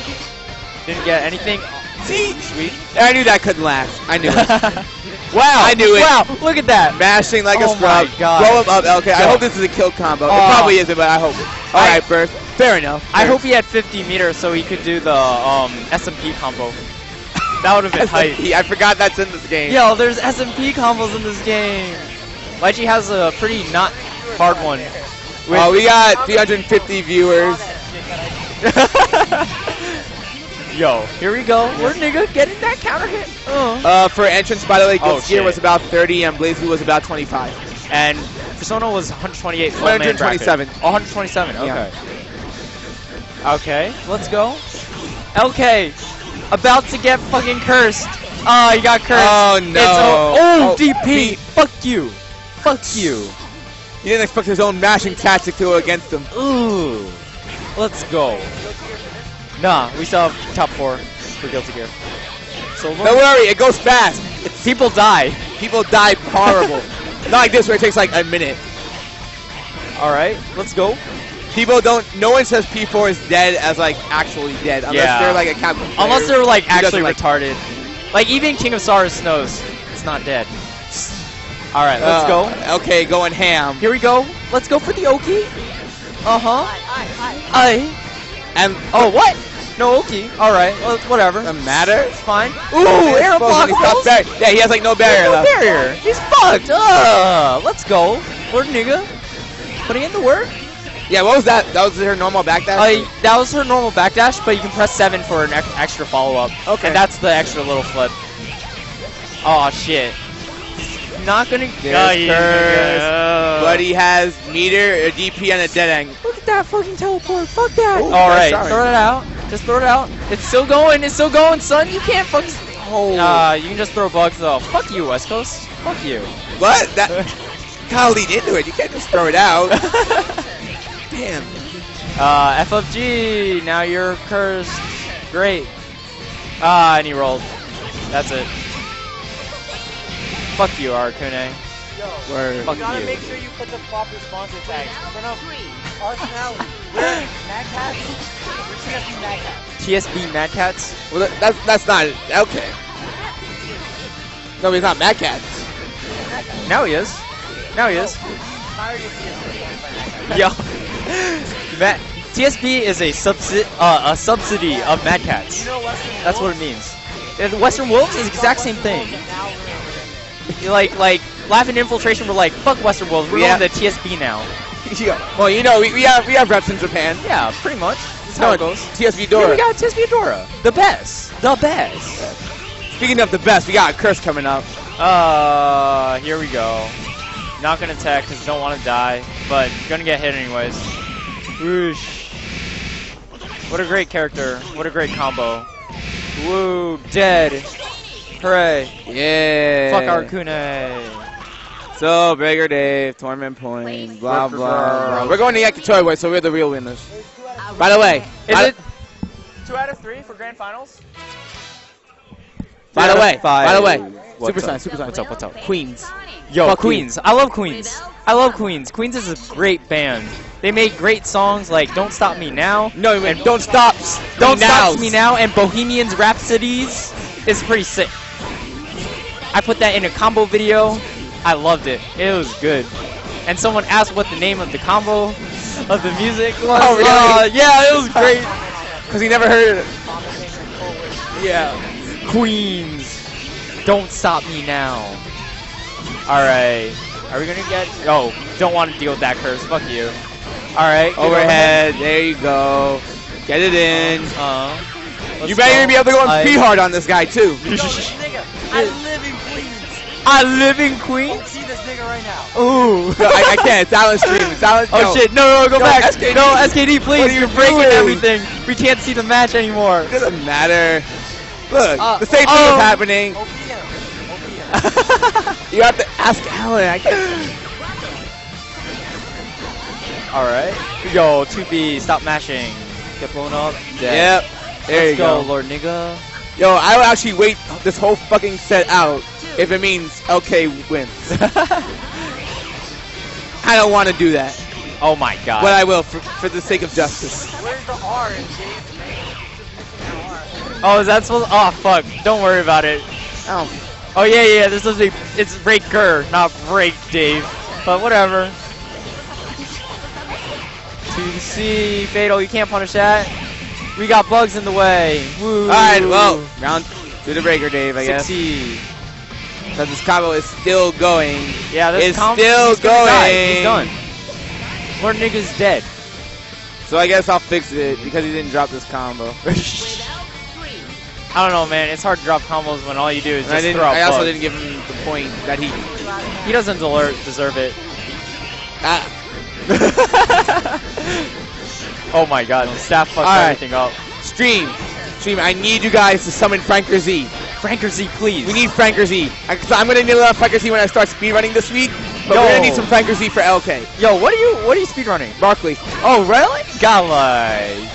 Didn't get anything. See? Sweet. I knew that couldn't last. I knew it. wow. I knew it. Wow. Look at that. Mashing like Oh a scrub. my God. Roll him up, LK. I hope this is a kill combo. It Oh. probably isn't, but I hope it. All I- right, Burst. Fair enough. I hope he had 50 meters so he could do the um, SMP combo. That would have been hype. I forgot that's in this game. Yo, there's SMP combos in this game. YG has a pretty not hard one. Oh, we got 350 viewers. Yo, here we go. We're nigga getting that counter hit. Uh. Uh, for entrance, by the way, Oh, Gear was about 30 and BlazBlue was about 25. And Persona was 128. 127. Oh, 127. Okay. Yeah. Okay, let's go. LK, about to get fucking cursed. Oh, you got cursed. Oh, no. It's oh, Oh, DP. Pete. Fuck you. Fuck you. He didn't expect his own mashing tactic to go against him. Ooh. Let's go. Nah, we still have top four for Guilty Gear. So Don't worry, it goes fast. It's people die. People die horrible. Not like this where it takes like a minute. All right, let's go. People don't. No one says P4 is dead as like actually dead unless Yeah. they're like a Capcom. player Unless they're like who doesn't actually like- retarded. Like even King of Sorrows knows it's not dead. All right, let's go. Uh, Okay, going ham. Here we go. Let's go for the Oki. Uh huh. I. And Oh what? No Oki. All right. Well, whatever. doesn't matter. It's fine. Ooh, air block. and he's got rolls. bar- Yeah, he has like no barrier no left. barrier. He's fucked. Uh, let's go. Lord nigga. Putting in the work. Yeah, what was that? That was her normal backdash. Uh, that was her normal backdash, but you can press seven for an ex- extra follow up. Okay. And that's the extra little flip. Oh shit. Not gonna. There's Oh, he's curse. go. but he has meter, a DP, and a dead angle. Look at that fucking teleport. Fuck that. Ooh, All nice right, sorry. throw it out. Just throw it out. It's still going. It's still going, son. You can't fucking. Oh. Uh, you can just throw bugs though. Fuck you, West Coast. Fuck you. what? That gotta lead into it. You can't just throw it out. Damn. Uh, FFG. Now you're cursed. Great. Ah, and he rolled. That's it. Fuck you, Arakune. Word. Fuck You gotta you. make sure you put the proper sponsor tags. For no Three. personality. We're Mad Catz. We're TFB Mad Catz. TSB Mad Catz. Well, that, that's that's not okay. No, he's not Mad Catz. Now he is. Now he is. Tired of TFB. Yo. Matt, TSB is a subsi- uh, a subsidy of Mad Catz. You know Western That's what it means. And Western Wolves is the exact same thing. Like like Laugh and Infiltration were like fuck Western Wolves. We're Yeah. to TSB now. Yeah. Well, you know, we, we have we have reps in Japan. Yeah, pretty much. That's No, how it goes. TSV Here Dora. we got TSB Dora. The best. The best. Speaking of the best, we got a curse coming up. Uh, here we go. Not gonna attack because don't want to die, but gonna get hit anyways. Whoosh. What a great character. What a great combo. Woo, dead. Hooray. Yeah. Fuck Arakune. So, Beggar Dave, Tournament Point, blah, Brr, brr, blah, blah. We're going to Yakitori, way, so we're the real winners. By the way, Is it? Two out of three for grand finals. by the way, by the way, Super up? Saiyan, Super Saiyan. What's up, what's up? Queens. Yo, Fuck Queens. I love Queens. I love Queens. Queens is a great band. They make great songs like "Don't Stop Me Now." No, man, don't stop. Don't Me Stop Me Now and Bohemians Rhapsodies is pretty sick. I put that in a combo video. I loved it. It was good. And someone asked what the name of the combo of the music was. Oh, really? Uh, yeah, it was great. Because he never heard it. Yeah. Queens. Don't stop me now. Alright. Are we gonna get Oh, don't want to deal with that curse. Fuck you. Alright. Overhead. There you go. Get it in. Uh, You better go. be able to go I- and pee hard on this guy, too. Yo, nigga, I live in. I live in Queens. See this nigga right now. Ooh. No, I, I can't. It's Alan Stream. It's Alan. Oh no. shit! No, no, go No, back! SKD. No, SKD, please! What are you You're breaking doing? everything. We can't see the match anymore. It doesn't matter. Look, Uh, the same thing oh. is happening. OPM. OPM. You have to ask Alan. I can't. All right. Yo, 2B, stop mashing. Get blown up. Dead. Yep. There Let's you go, go. Lord nigga. Yo, I would actually wait this whole fucking set out if it means LK wins. I don't want to do that, oh my god. but I will for, for the sake of justice. Where's the R in James' name? Just missing an R. oh, is that supposed? Oh fuck! Don't worry about it. Oh, Oh yeah, yeah. This is a. It's breaker, not break, Dave. But whatever. To the C, fatal. You can't punish that. We got bugs in the way. Woo. all right. Well, round to the breaker, Dave. I guess Succeed. Because this combo is still going. Yeah, this It's comp- still he's gonna die. He's done. More nigga's dead. So I guess I'll fix it because he didn't drop this combo. I don't know, man. It's hard to drop combos when all you do is And I just didn't. throw I also bugs. didn't give him the point that he. He doesn't deserve it. Ah. oh my god, the staff fucked right. everything up. Stream, stream. I need you guys to summon Franker Z. Franker Z, please. We need Franker Z. I, so I'm gonna need a lot of Franker Z when I start speedrunning this week. But Yo. we're gonna need some Franker Z for LK. Yo, what are you? What are you speedrunning? Barkley. Oh, really? Golly.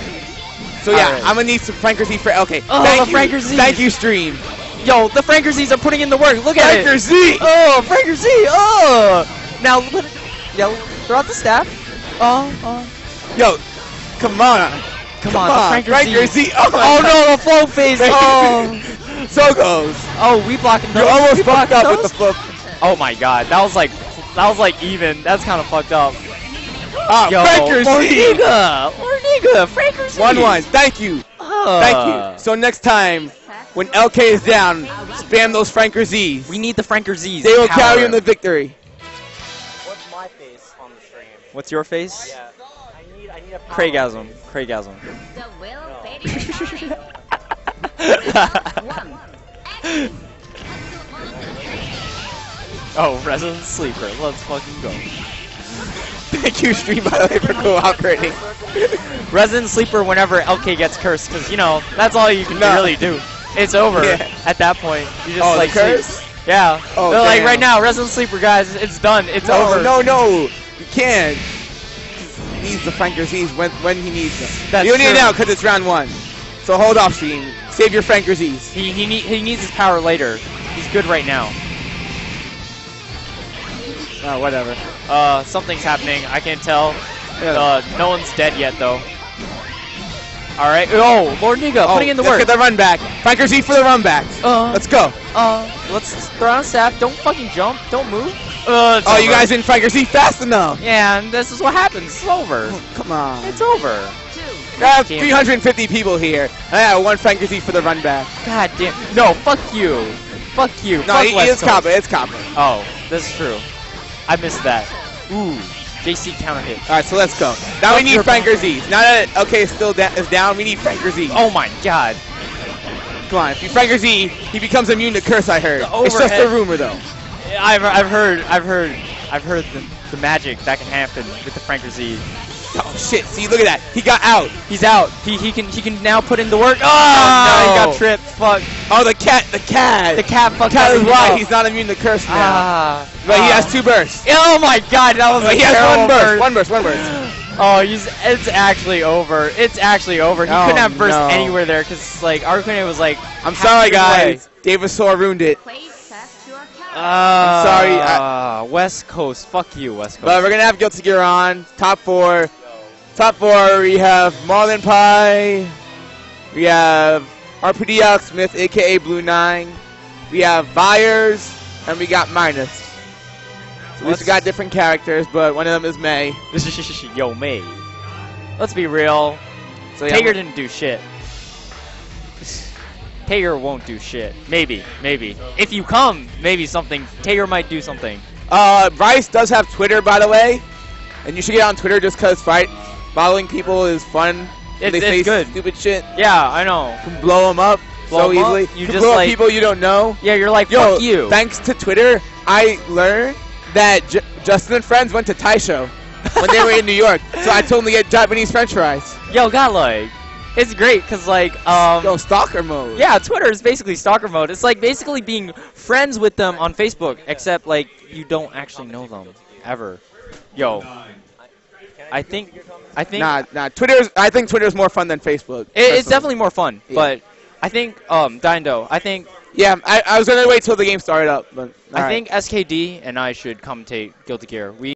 So yeah, Alright. I'm gonna need some Franker Z for LK. Oh, Thank the you. Franker Z. Thank you, stream. Yo, the Franker Z's are putting in the work. Look at Franker it. Z. Oh, Franker Z. Oh. Now, let yo, throw out the staff. Oh, oh. Yo, come on. Come, on, the Franker, Z. Z. Oh, Oh God. no, the flow phase. Oh. So goes. Oh, we blocking You those. almost we fucked blocking up with the those? flip. Oh my god, that was like, that was like even. That's kind of fucked up. Ah, Yo, Franker Z. Orniga, Orniga, Franker One one. Thank you. Uh, Thank you. So next time when LK is down, spam those Franker Z's. we need the Franker Z's. They will Power. carry in the victory. What's my face on the stream? What's your face? Yeah. I need, I need a power Craigasm. Craigasm. oh, Resident Sleeper. Let's fucking go. Thank you, stream, by the way, for cooperating. Resident Sleeper whenever LK gets cursed, because, you know, that's all you can No. really do. It's over Yeah. at that point. You just, Oh, like, curse? sleep. Yeah. Oh, They're like, right now, Resident Sleeper, guys, it's done. It's no, over. no, no. You can't. He needs the Franker Z's when, when he needs them. That's you don't need it now because it's round one. So hold off, stream. Save your Franker Z's. He, he, need, he needs his power later. He's good right now. Oh, whatever. Uh, something's happening. I can't tell. Uh, no one's dead yet, though. All right. Oh, Lord Niga, oh, putting in the let's work. get the run back. Franker Z for the run back. Uh, Let's go. uh, let's throw on staff. Don't fucking jump. Don't move. Uh, it's Oh, you guys didn't Franker Z fast enough. Yeah, and this is what happens. It's over. Oh, come on. It's over. Two. I have Damn. 350 people here. I have one Franker Z for the run back. God damn. No, fuck you. Fuck you. No, fuck it Coast. copper. It's copper. Oh, this is true. I missed that. Ooh, JC counter hit. All right, so let's go. Now we need Franker. Z's. Now that okay is still da- is down, we need Franker Z. Oh my god. Come on, if you Franker Z, he becomes immune to curse. I heard. It's just a rumor though. I've, I've heard, I've heard, I've heard the, the magic that can happen with the Franker Z. Oh shit! See, look at that. He got out. He's out. He, he can he can now put in the work. Oh, Oh, no, he got tripped. Fuck. Oh, the cat. The cat. The cat fucked cat is why up. he's not immune to curse now. Ah. but he ah. has two bursts. Oh my god, that was But a he has one burst. burst. One burst. One burst. Oh, he's it's actually over. It's actually over. He Oh, couldn't have burst no. anywhere there because like Arcanine was like. I'm sorry, the way. guys. Davisaur ruined it. Play test your account. Uh, sorry, Uh, West Coast. Fuck you, West Coast. But we're gonna have Guilty Gear on top four. Top four. We have Marlin Pie. We have RPDX Smith, aka Blue Nine. We have Byers, and we got Minus. So at least we got different characters, but one of them is May. Yo, May. Let's be real. So yeah, Tager didn't do shit. Tager won't do shit. Maybe, maybe. If you come, maybe something. Tager might do something. Uh, Bryce does have Twitter, by the way, and you should get on Twitter just because right, following people is fun. It's- they it's say good. stupid shit. Yeah, I know. Can blow them up. blow so 'em up, easily. you can just blow up like people you don't know. yeah, you're like Yo, fuck you. thanks to Twitter, I learned that J- Justin and friends went to Taisho when they were in New York. So I told them to get Japanese French fries. Yo, got like, it's great because like um. Yo, stalker mode. Yeah, Twitter is basically stalker mode. It's like basically being friends with them on Facebook, except like you don't actually know them ever. Yo, I think, I think Nah, nah. Twitter's. I think Twitter's more fun than Facebook. it, it's definitely more fun. Yeah. But I think um Dindo, I think Yeah, I, I was gonna wait till the game started up, but I alright. think SKD and I should commentate Guilty Gear. We